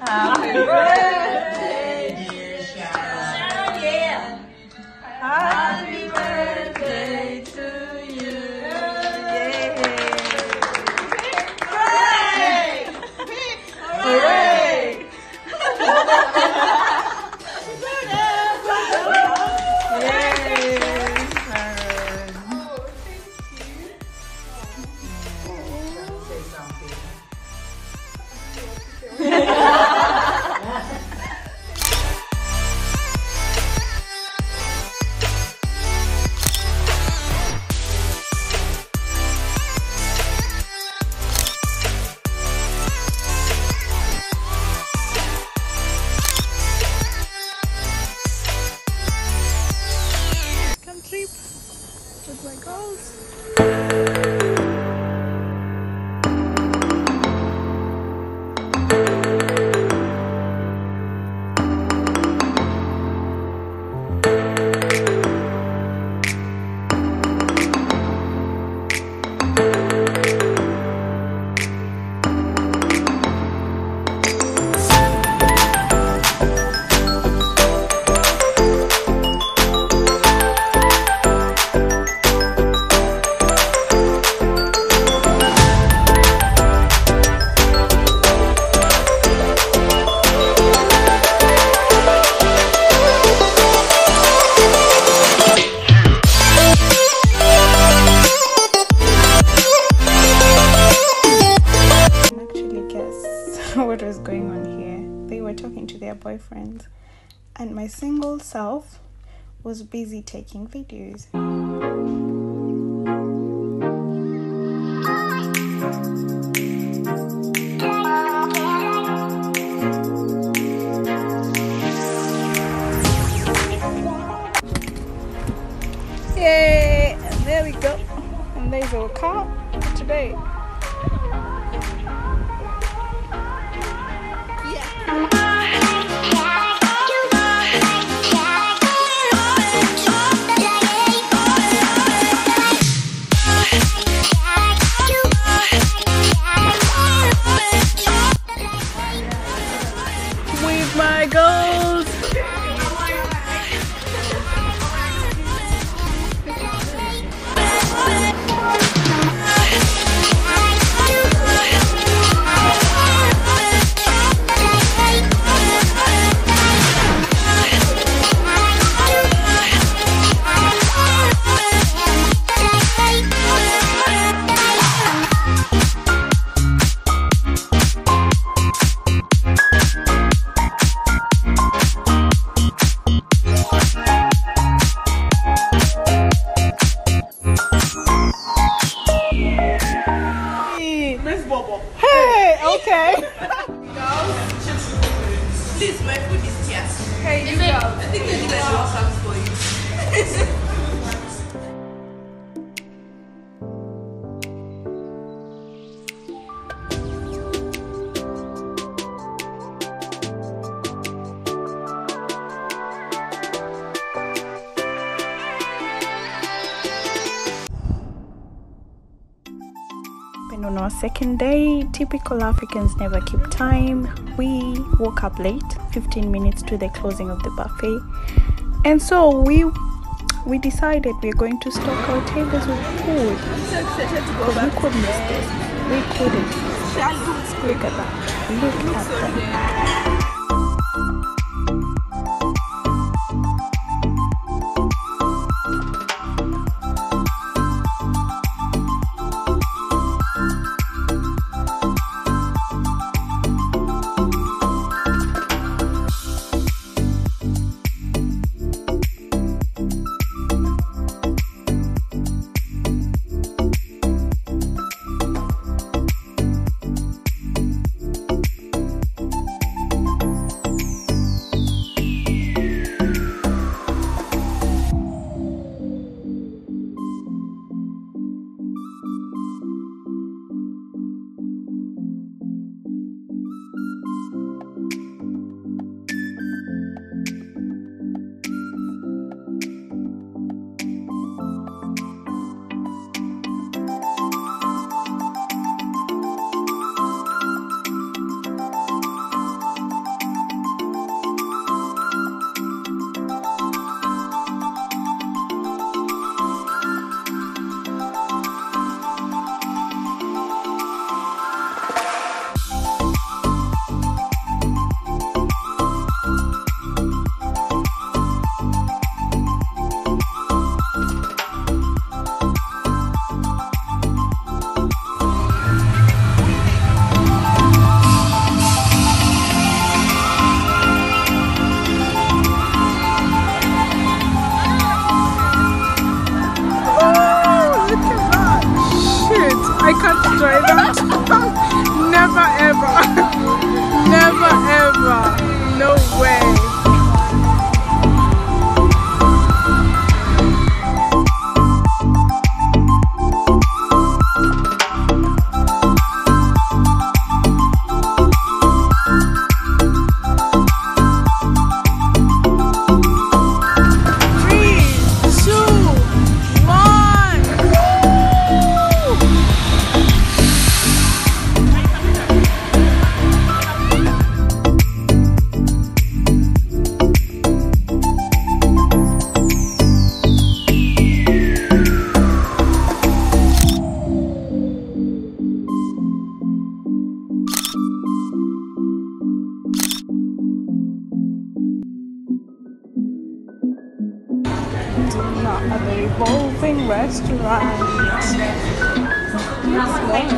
Happy birthday, with oh, my girls. And my single self was busy taking videos. Yay! There we go. And car today. with Okay. Please, my food is here. Hey, you go. I think the leader should have for you. second day, typical Africans never keep time. We woke up late, 15 minutes to the closing of the buffet. And so we we decided we're going to stock our tables with food. so excited to go back. we couldn't miss this. We couldn't. Look at that. Look at that. Happy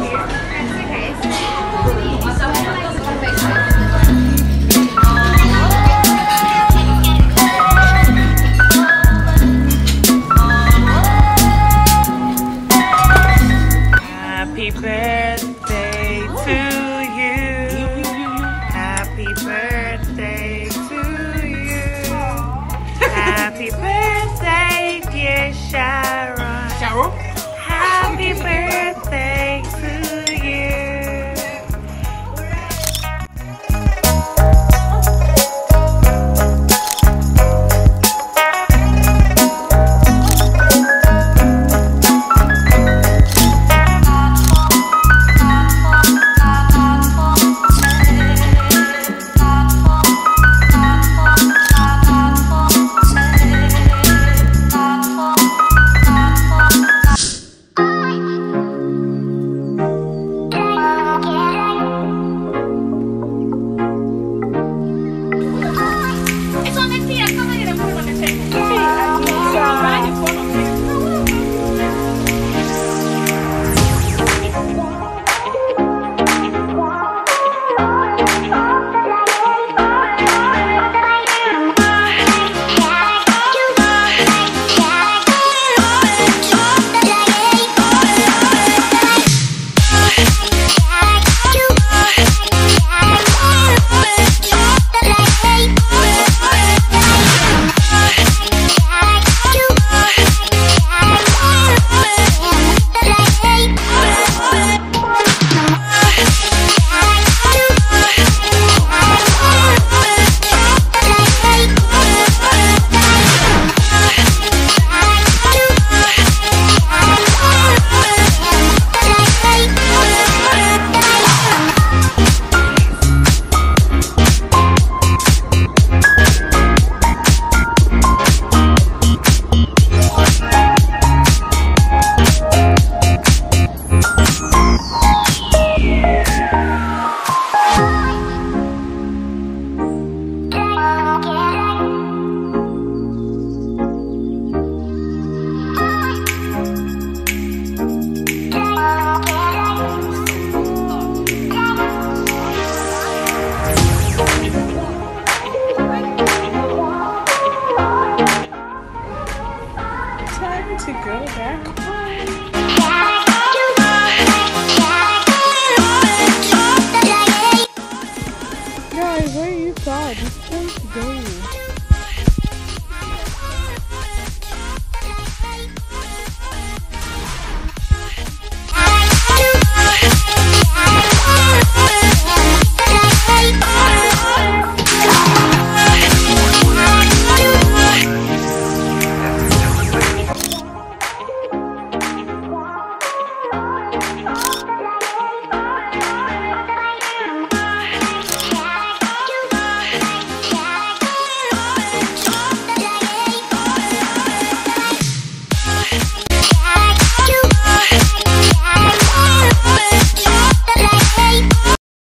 birthday, to you. Happy birthday to you. Happy birthday, dear. Sharon?